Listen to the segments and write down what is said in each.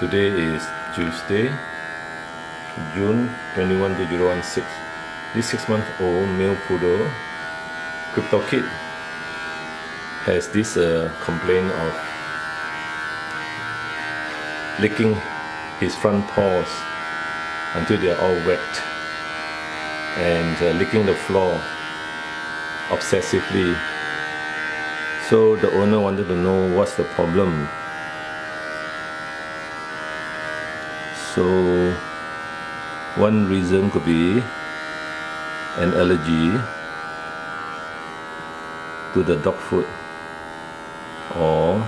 Today is Tuesday, June 21 2016. This six month old male poodle, cryptorchid, has this uh, complaint of licking his front paws until they are all wet and uh, licking the floor obsessively. So the owner wanted to know what's the problem. So one reason could be an allergy to the dog food or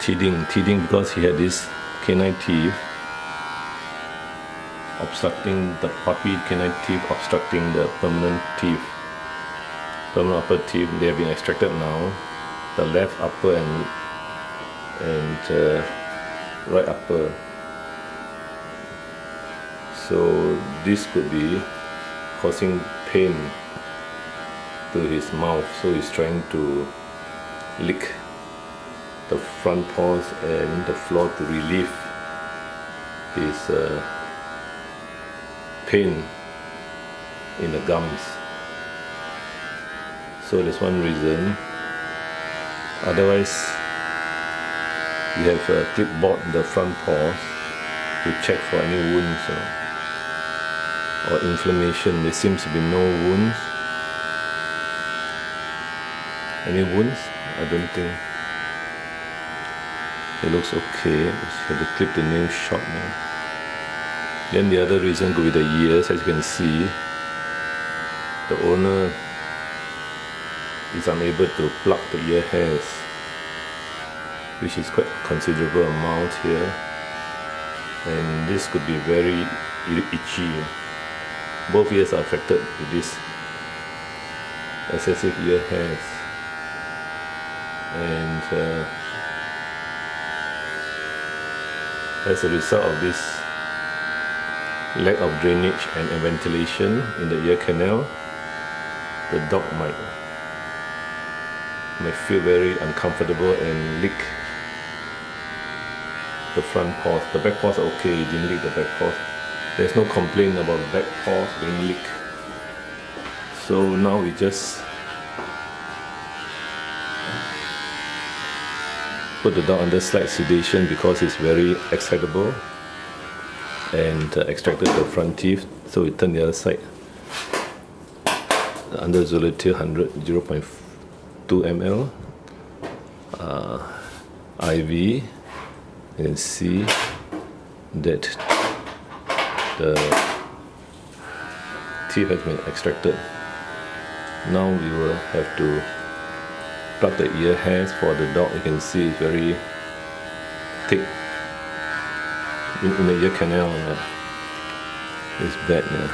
teething, teething because he had this canine teeth obstructing the puppy canine teeth obstructing the permanent teeth. Permanent upper teeth they have been extracted now. The left upper and and uh, right upper. So this could be causing pain to his mouth. So he's trying to lick the front paws and the floor to relieve his uh, pain in the gums. So that's one reason. Otherwise we have a clipboard in the front paws to check for any wounds or inflammation. There seems to be no wounds. Any wounds? I don't think. It looks okay. Just have to clip the nail short now then the other reason could be the ears as you can see. The owner is unable to pluck the ear hairs which is quite considerable amount here. And this could be very itchy. Both ears are affected with this excessive ear hairs. And uh, as a result of this lack of drainage and ventilation in the ear canal the dog might might feel very uncomfortable and lick the front paws. The back paws are okay, he didn't lick the back paws. There's no complaint about back paws being licked. So now we just put the dog under slight sedation because it's very excitable and uh, extracted the front teeth so we turn the other side under Zoletil 100 0.5 2 ml uh, IV you can see that the teeth has been extracted. Now we will have to plug the ear hairs for the dog. You can see it's very thick in, in the ear canal uh, it's bad now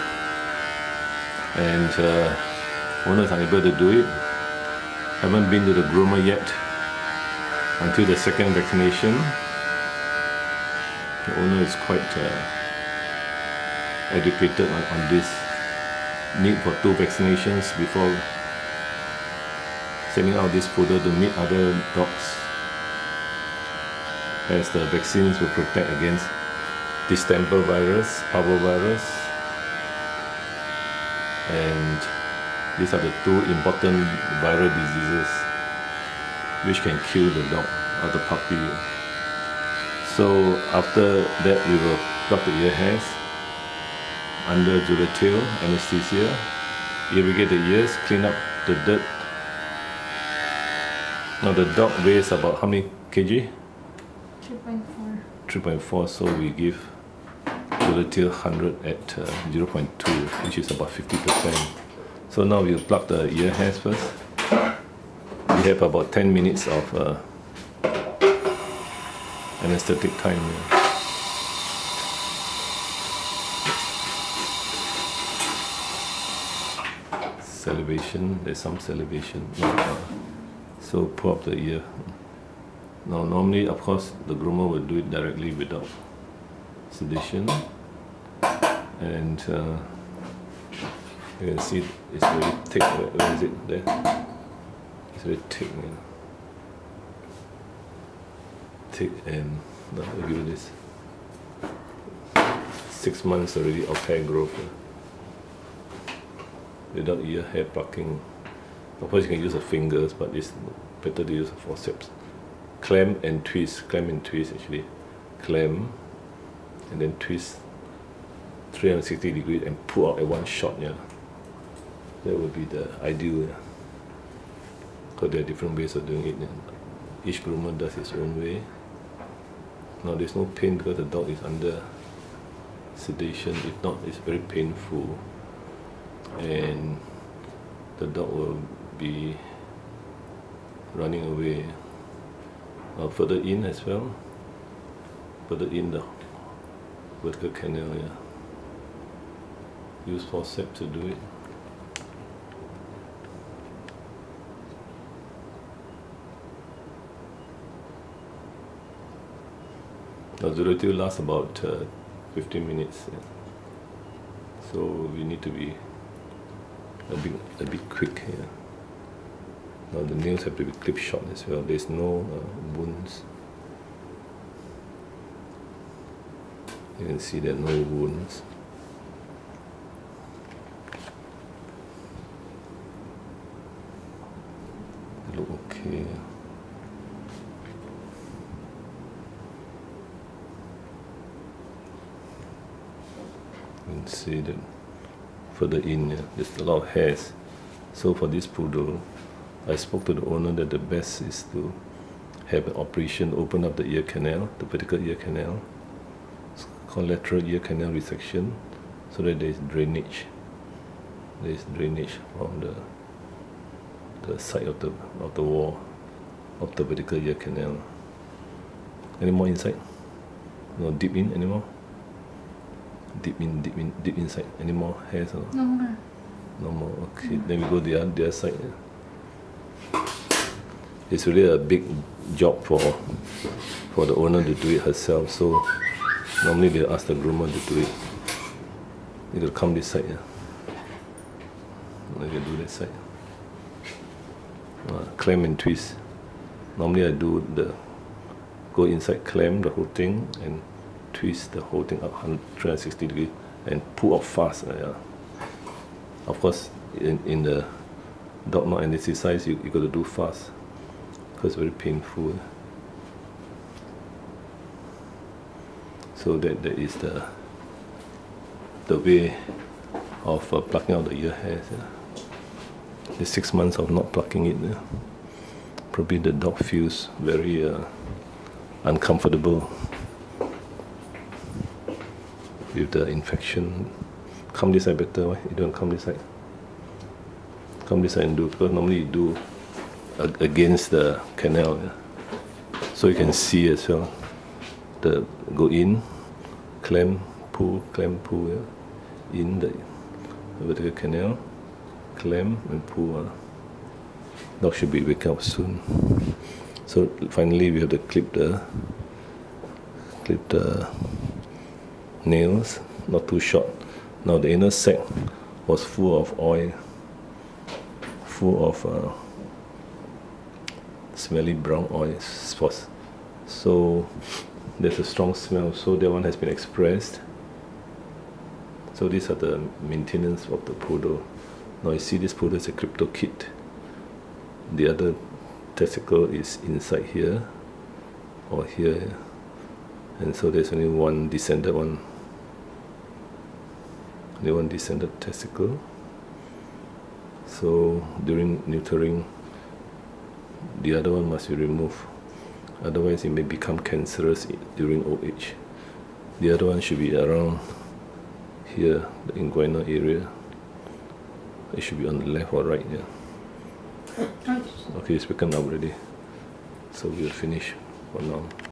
and uh, owner is unable to do it haven't been to the groomer yet until the second vaccination. The owner is quite uh, educated on, on this need for two vaccinations before sending out this poodle to meet other dogs as the vaccines will protect against distemper virus, parvovirus and these are the two important viral diseases which can kill the dog or the puppy. So after that we will plug the ear hairs under Zoletil anesthesia, irrigate the ears, clean up the dirt. Now the dog weighs about how many kg? 3.4. 3.4 so we give Zoletil 100 at uh, 0.2 which is about 50%. So now we'll plug the ear hairs first. We have about 10 minutes of uh, anesthetic time. Salivation, there's some salivation. So pull up the ear. Now normally of course the groomer will do it directly without sedation and uh, you can see it's very thick. Where, is it? There. It's very thick. Thick and No, I'll give this. Six months already of hair growth. Without ear hair plucking. Of course, you can use the fingers, but it's better to use the forceps. Clamp and twist, clamp and twist actually. Clamp and then twist 360 degrees and pull out at one shot. Yeah, that would be the ideal. Yeah. Because there are different ways of doing it. yeah. Each groomer does his own way. Now there's no pain because the dog is under sedation. If not, it's very painful, and the dog will be running away. Uh, further in as well. Further in the vertical canal. Yeah. Use forceps to do it. Now the durability lasts about uh, 15 minutes. yeah. So we need to be a bit, a bit quick here. Now the nails have to be clip short as well. There's no uh, wounds. You can see there are no wounds. Look okay. Can see that further in, yeah, there's a lot of hairs. So for this poodle, I spoke to the owner that the best is to have an operation, open up the ear canal, the vertical ear canal, it's called lateral ear canal resection, so that there is drainage. There is drainage from the the side of the of the wall of the vertical ear canal. Any more inside? No, deep in anymore? Deep in, deep in, deep inside. Any more hairs or? No more. No more. Okay, then we go the other, the other side. It's really a big job for for the owner to do it herself. So normally they ask the groomer to do it. To come this side. Yeah. I can do this side. Uh, clamp and twist. Normally I do the go inside, clamp the whole thing, and twist the whole thing up 100 360 degree and pull out fast. uh, yeah. Of course, in, in the dog not anesthetize, you, you got to do fast because it's very painful. So that, that is the the way of uh, plucking out the ear hairs. yeah. The six months of not plucking it, yeah. probably the dog feels very uh, uncomfortable with the infection. Come this side better, why? You don't come this side. Come this side and do because normally you do against the canal, yeah. so you can see as well. The go in, clamp, pull, clamp, pull, yeah. in the vertical canal, clamp and pull. Uh. Dog should be waking up soon. So finally, we have to clip the clip the nails, not too short. Now the anal sac was full of oil, full of uh, smelly brown oil spots. So there's a strong smell. So that one has been expressed. So these are the maintenance of the poodle. Now you see this poodle is a cryptorchid. The other testicle is inside here or here and so there's only one descended one only one descended testicle. So during neutering the other one must be removed. Otherwise it may become cancerous during old age the other one should be around here the inguinal area. It should be on the left or right yeah. Okay, it's become up already. So we'll finish for now.